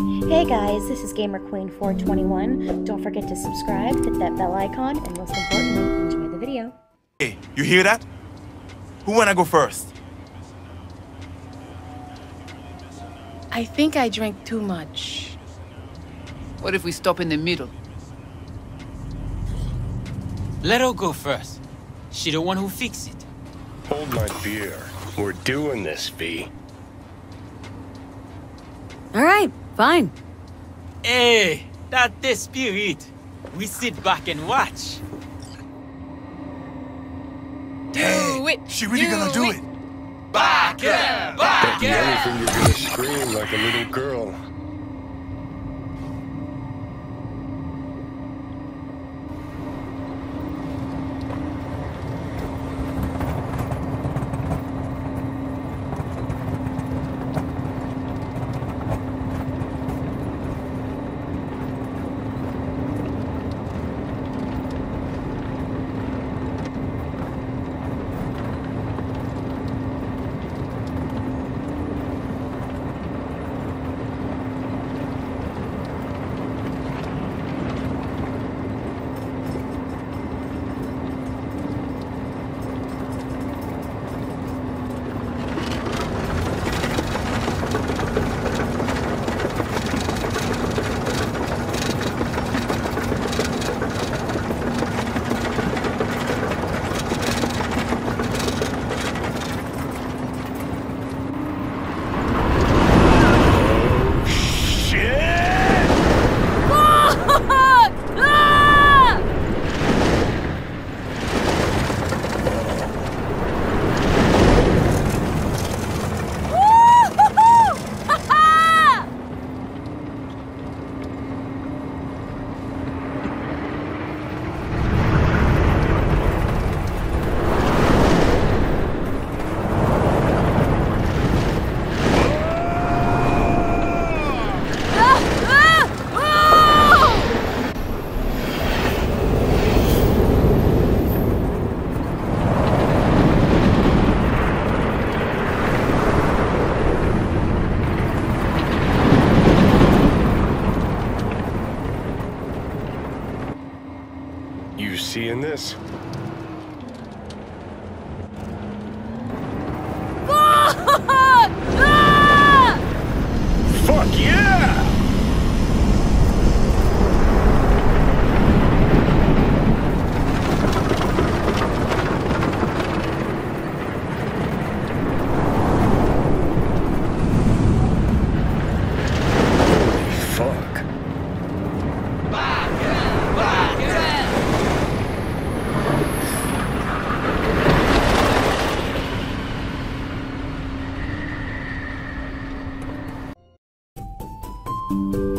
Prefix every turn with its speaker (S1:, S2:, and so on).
S1: Hey guys, this is Gamer Queen 421. Don't forget to subscribe, hit that bell icon, and most importantly, enjoy the video.
S2: Hey, you hear that? Who wanna go first?
S3: I think I drank too much. What if we stop in the middle?
S4: Let her go first. She the one who fixed it.
S5: Hold my beer. We're doing this, V.
S6: All right, fine.
S4: Hey, that's the spirit. We sit back and watch.
S3: Do it!
S2: She really gonna do it?
S4: Back up! Back
S5: If anything, you're gonna scream like a little girl. You seeing this?
S1: Thank